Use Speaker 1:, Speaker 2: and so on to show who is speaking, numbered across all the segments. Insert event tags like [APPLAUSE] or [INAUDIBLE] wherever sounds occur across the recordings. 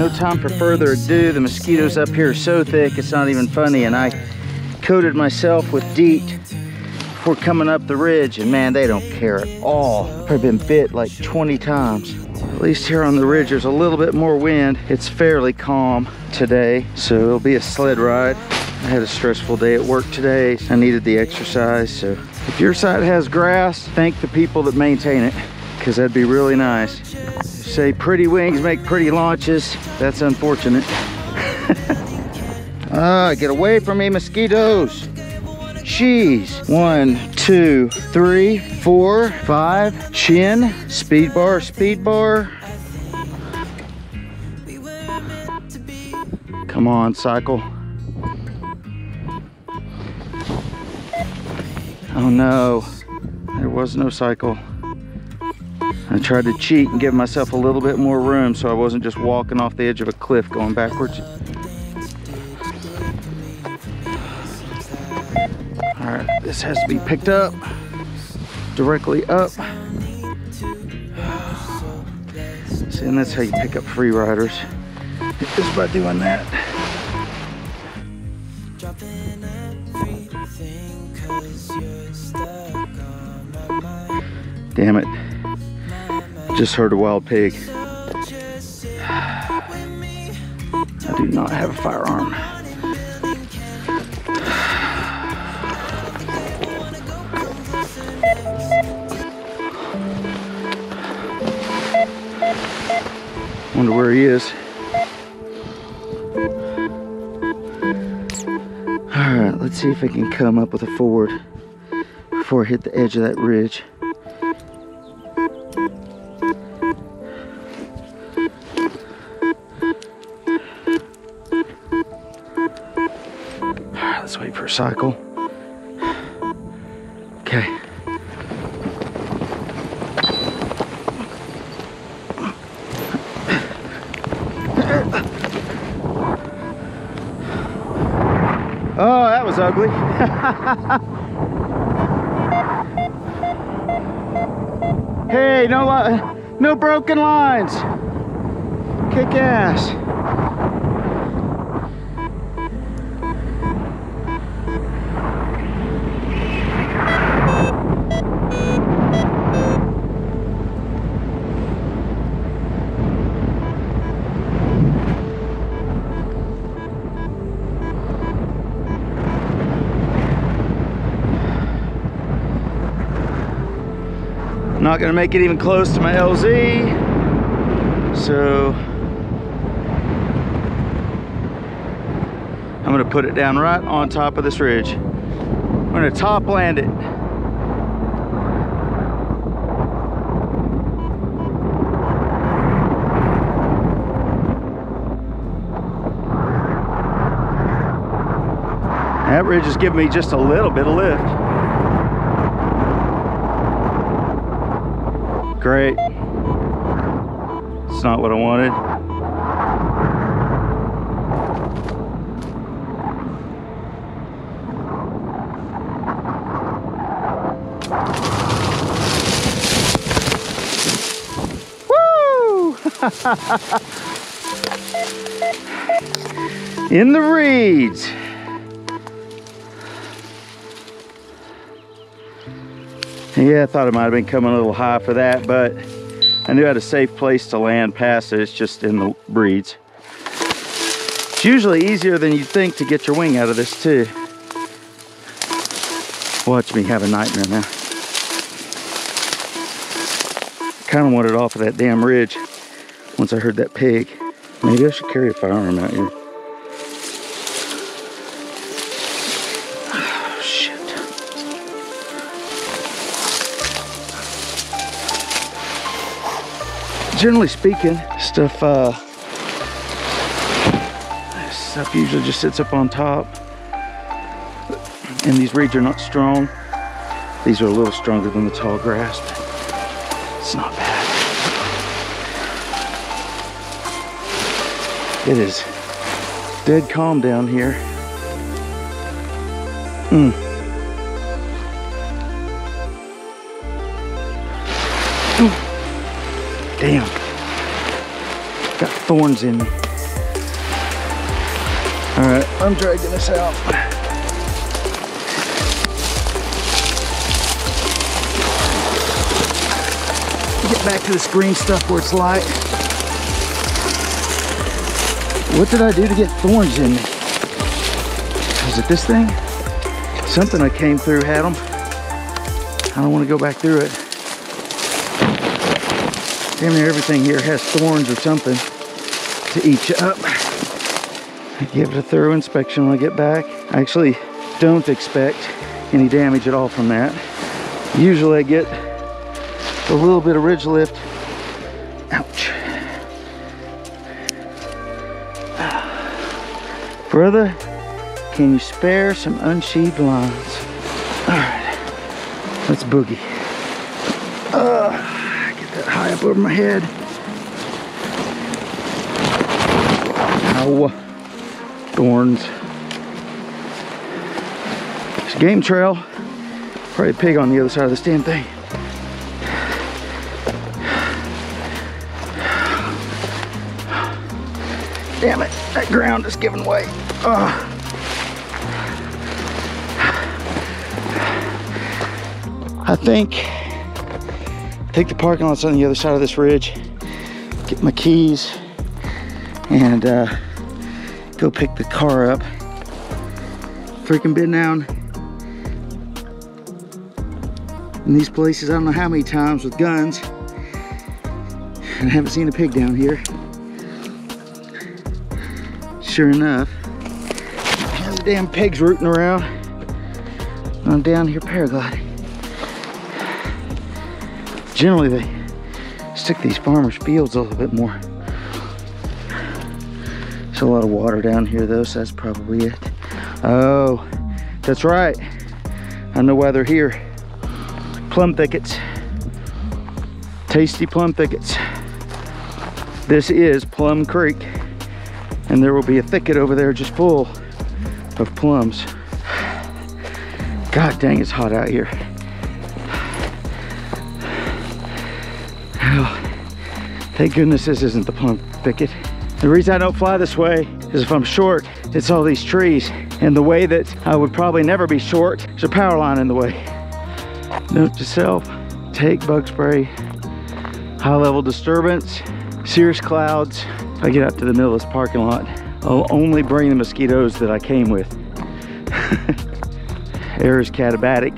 Speaker 1: No time for further ado. The mosquitoes up here are so thick, it's not even funny. And I coated myself with DEET before coming up the ridge. And man, they don't care at all. I've been bit like 20 times. At least here on the ridge, there's a little bit more wind. It's fairly calm today, so it'll be a sled ride. Had a stressful day at work today. I needed the exercise, so if your site has grass, thank the people that maintain it, because that'd be really nice. Say pretty wings make pretty launches. That's unfortunate. [LAUGHS] ah, get away from me, mosquitoes. Jeez. One, two, three, four, five. Chin. Speed bar, speed bar. Come on, cycle. No, there was no cycle. I tried to cheat and give myself a little bit more room so I wasn't just walking off the edge of a cliff going backwards. All right, this has to be picked up, directly up. See, and that's how you pick up free riders, just by doing that. Damn it. Just heard a wild pig. I do not have a firearm. Wonder where he is. All right, let's see if I can come up with a forward before I hit the edge of that ridge. Let's wait for a cycle. Okay. Oh, that was ugly. [LAUGHS] hey, no, uh, no broken lines. Kick ass. Not gonna make it even close to my LZ. So I'm gonna put it down right on top of this ridge. I'm gonna top land it. That ridge is giving me just a little bit of lift. Great. It's not what I wanted. Woo! [LAUGHS] In the reeds. Yeah, I thought it might have been coming a little high for that, but I knew I had a safe place to land past it. It's just in the breeds. It's usually easier than you'd think to get your wing out of this too. Watch me have a nightmare now. Kind of wanted off of that damn ridge once I heard that pig. Maybe I should carry a firearm out here. Generally speaking, stuff uh, stuff usually just sits up on top. And these reeds are not strong. These are a little stronger than the tall grass, but it's not bad. It is dead calm down here. Mm. Damn. Got thorns in me. All right, I'm dragging this out. Get back to this green stuff where it's light. What did I do to get thorns in me? Was it this thing? Something I came through had them. I don't want to go back through it. Damn near everything here has thorns or something to eat you up. I give it a thorough inspection when I get back. I actually don't expect any damage at all from that. Usually I get a little bit of ridge lift. Ouch. [SIGHS] Brother, can you spare some unsheathed lines? All right, let's boogie. High up over my head. Ow, thorns. It's game trail. Probably a pig on the other side of this damn thing. Damn it, that ground is giving way. Ugh. I think take the parking lot's on the other side of this ridge, get my keys, and uh, go pick the car up. Freaking been down in these places I don't know how many times with guns, and I haven't seen a pig down here. Sure enough, damn pigs rooting around. I'm down here paragliding. Generally, they stick these farmers' fields a little bit more. There's a lot of water down here though, so that's probably it. Oh, that's right. I know why they're here. Plum thickets. Tasty plum thickets. This is Plum Creek. And there will be a thicket over there just full of plums. God dang, it's hot out here. Thank goodness this isn't the plum thicket. The reason I don't fly this way is if I'm short, it's all these trees. And the way that I would probably never be short, there's a power line in the way. Note to self, take bug spray, high level disturbance, cirrus clouds. If I get out to the middle of this parking lot, I'll only bring the mosquitoes that I came with. [LAUGHS] Air is katabatic.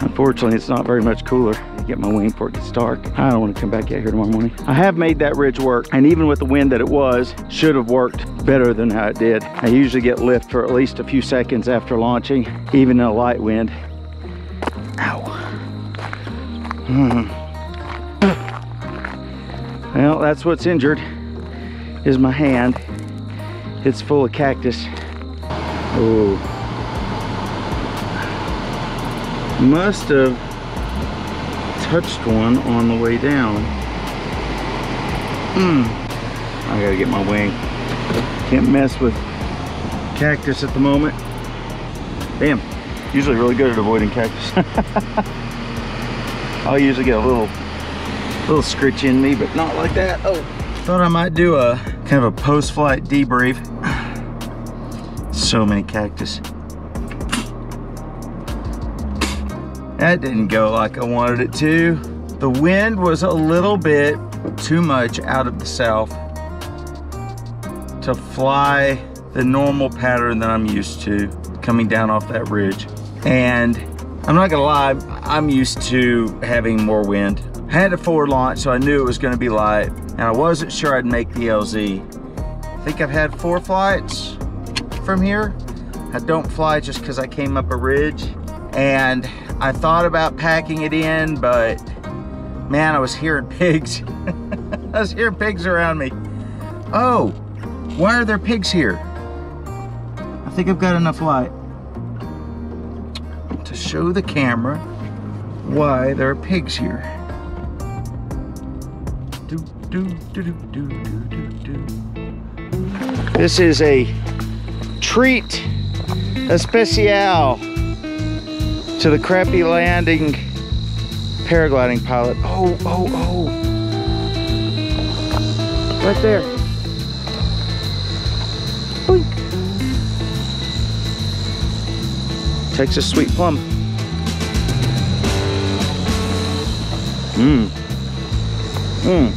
Speaker 1: Unfortunately, it's not very much cooler. Get my wing before it gets dark. I don't want to come back out here tomorrow morning. I have made that ridge work, and even with the wind that it was, should have worked better than how it did. I usually get lift for at least a few seconds after launching, even in a light wind. Ow. Hmm. Well, that's what's injured, is my hand. It's full of cactus. Oh. Must have touched one on the way down. Hmm. I gotta get my wing. Can't mess with cactus at the moment. Damn. Usually really good at avoiding cactus. [LAUGHS] I'll usually get a little little scritch in me, but not like that. Oh. Thought I might do a kind of a post-flight debrief. [SIGHS] So many cactus. That didn't go like I wanted it to. The wind was a little bit too much out of the south to fly the normal pattern that I'm used to coming down off that ridge. And I'm not gonna lie, I'm used to having more wind. I had a forward launch, so I knew it was gonna be light, and I wasn't sure I'd make the LZ. I think I've had four flights from here. I don't fly just because I came up a ridge, and I thought about packing it in, but man, I was hearing [LAUGHS] pigs. I was hearing pigs around me. Oh, why are there pigs here? I think I've got enough light to show the camera why there are pigs here. Do, do, do. This is a treat especial to the crappy landing paragliding pilot. Oh, oh, oh. Right there. Boink. Texas sweet plum. Mmm. Mmm.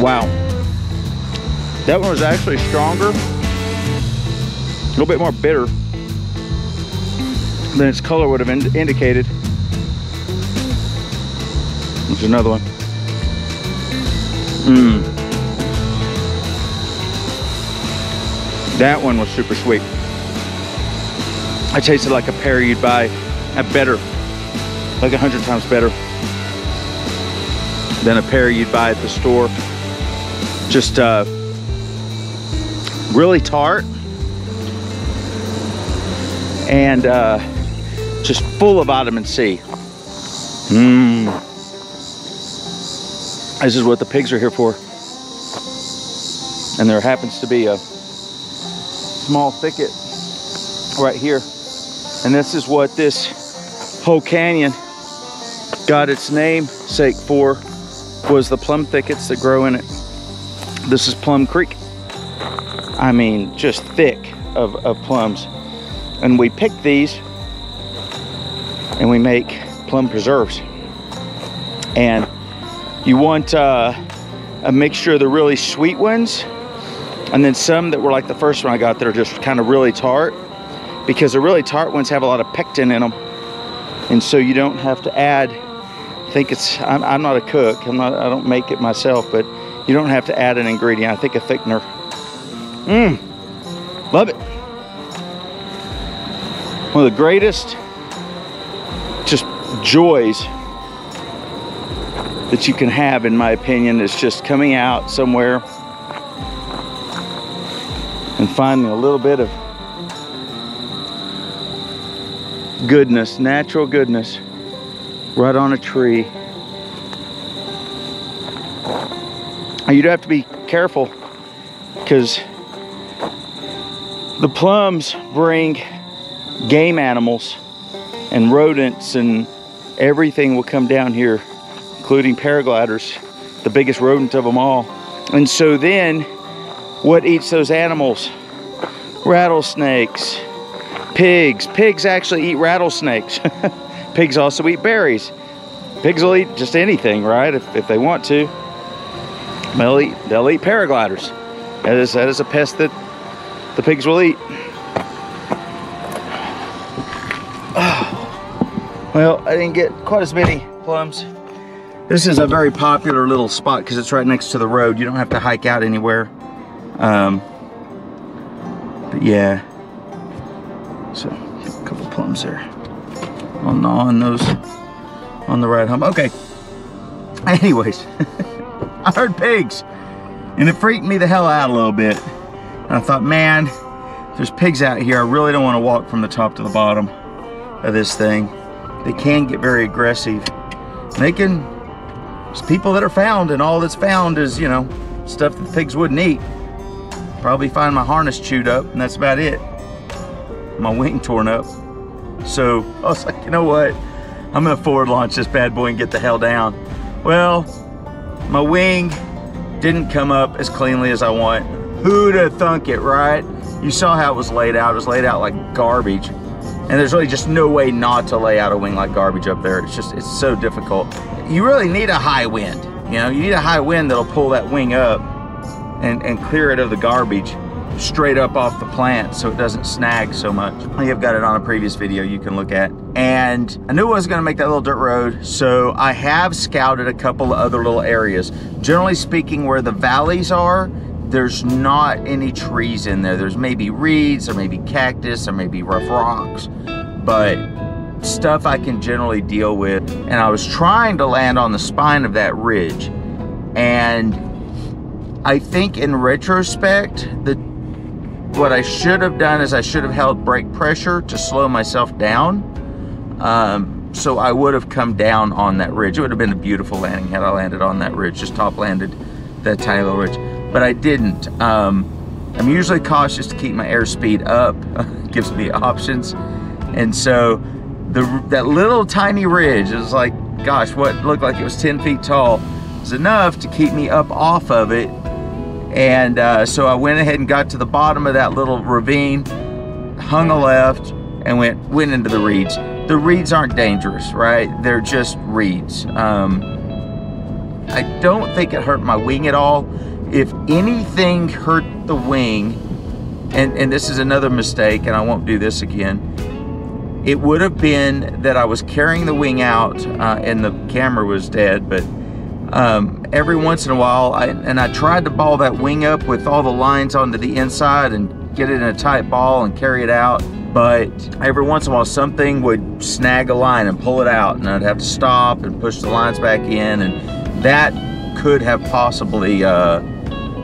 Speaker 1: Wow. That one was actually stronger. A little bit more bitter than its color would have ind indicated. There's another one. Mmm. That one was super sweet. I tasted like a pear you'd buy at better, like a hundred times better than a pear you'd buy at the store. Just uh, really tart and uh, just full of vitamin C. Mmm. This is what the pigs are here for. And there happens to be a small thicket right here. And this is what this whole canyon got its namesake for was the plum thickets that grow in it. This is Plum Creek. I mean, just thick of, of plums. And we pick these and we make plum preserves. And you want uh, a mixture of the really sweet ones and then some that were like the first one I got that are just kind of really tart because the really tart ones have a lot of pectin in them. And so you don't have to add, I think it's, I'm, I'm not a cook, I'm not, I don't make it myself, but you don't have to add an ingredient. I think a thickener. Mmm, love it. One of the greatest just joys that you can have, in my opinion, is just coming out somewhere and finding a little bit of goodness, natural goodness, right on a tree. You'd have to be careful because the plums bring game animals and rodents and everything will come down here, including paragliders, the biggest rodent of them all. And so then, what eats those animals? Rattlesnakes, pigs. Pigs actually eat rattlesnakes. [LAUGHS] pigs also eat berries. Pigs will eat just anything, right? If, if they want to. They'll eat, they'll eat paragliders. That is, that is a pest that the pigs will eat. [SIGHS] Well, I didn't get quite as many plums. This is a very popular little spot because it's right next to the road. You don't have to hike out anywhere. Um, but yeah. So, a couple plums there. Gnaw on those on the ride home. Okay. [LAUGHS] Anyways, [LAUGHS] I heard pigs and it freaked me the hell out a little bit. And I thought, man, there's pigs out here. I really don't want to walk from the top to the bottom of this thing they can get very aggressive. They can, there's people that are found and all that's found is, you know, stuff that pigs wouldn't eat. Probably find my harness chewed up and that's about it. My wing torn up. So [LAUGHS] I was like, you know what? I'm gonna forward launch this bad boy and get the hell down. Well, my wing didn't come up as cleanly as I want. Who'd have thunk it, right? You saw how it was laid out. It was laid out like garbage. And there's really just no way not to lay out a wing like garbage up there. It's just, it's so difficult. You really need a high wind. You know, you need a high wind that'll pull that wing up and, and clear it of the garbage straight up off the plant so it doesn't snag so much. I I've got it on a previous video you can look at. And I knew I was gonna make that little dirt road, so I have scouted a couple of other little areas. Generally speaking, where the valleys are, there's not any trees in there. There's maybe reeds or maybe cactus or maybe rough rocks, but stuff I can generally deal with. And I was trying to land on the spine of that ridge. And I think in retrospect, the what I should have done is I should have held brake pressure to slow myself down. Um, so I would have come down on that ridge. It would have been a beautiful landing had I landed on that ridge, just top landed that tiny little ridge but I didn't. Um, I'm usually cautious to keep my airspeed up, [LAUGHS] gives me options. And so the that little tiny ridge is like, gosh, what looked like it was 10 feet tall was enough to keep me up off of it. And uh, so I went ahead and got to the bottom of that little ravine, hung a left, and went went into the reeds. The reeds aren't dangerous, right? They're just reeds. Um, I don't think it hurt my wing at all. If anything hurt the wing, and, and this is another mistake, and I won't do this again, it would have been that I was carrying the wing out uh, and the camera was dead, but um, every once in a while, I, and I tried to ball that wing up with all the lines onto the inside and get it in a tight ball and carry it out. But every once in a while, something would snag a line and pull it out, and I'd have to stop and push the lines back in, and that could have possibly uh,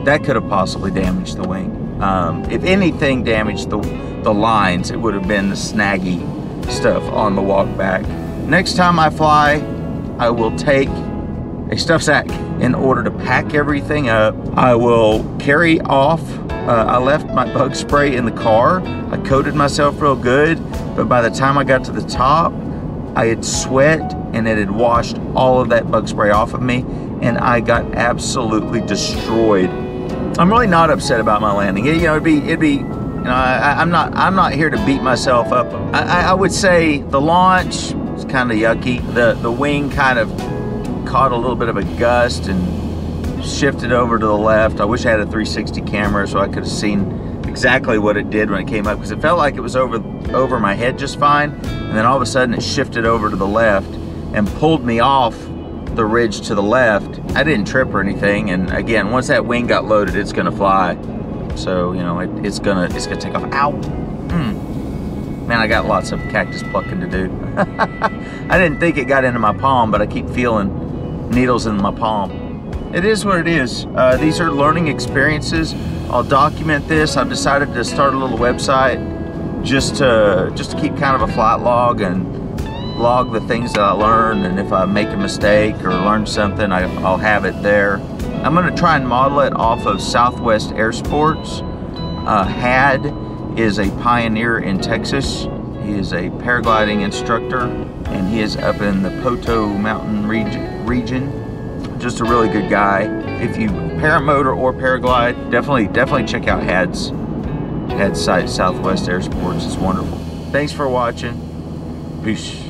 Speaker 1: that could have possibly damaged the wing. Um, if anything damaged the the lines, it would have been the snaggy stuff on the walk back. Next time I fly, I will take a stuff sack in order to pack everything up. I will carry off. Uh, I left my bug spray in the car. I coated myself real good, but by the time I got to the top, I had sweat and it had washed all of that bug spray off of me, and I got absolutely destroyed. I'm really not upset about my landing. You know, it'd be it'd be you know, I, am not I'm not here to beat myself up. I, I would say the launch was kind of yucky. The the wing kind of caught a little bit of a gust and shifted over to the left. I wish I had a 360 camera so I could have seen exactly what it did when it came up because it felt like it was over over my head just fine and then all of a sudden it shifted over to the left and pulled me off the ridge to the left. I didn't trip or anything and again once that wing got loaded it's gonna fly so you know it, it's gonna it's gonna take off. Ow! Mm. Man, I got lots of cactus plucking to do. [LAUGHS] I didn't think it got into my palm, but I keep feeling needles in my palm. It is what it is. Uh, these are learning experiences. I'll document this. I've decided to start a little website just to just to keep kind of a flight log and log the things that I learn and if I make a mistake or learn something I, will have it there I'm going to try and model it off of Southwest Air Sports. Uh, Had is a pioneer in Texas. He is a paragliding instructor and he is up in the Poto Mountain region. Just a really good guy. If you paramotor or paraglide, definitely definitely check out Had's Had's site, Southwest Air Sports. It's wonderful. Thanks for watching. Peace.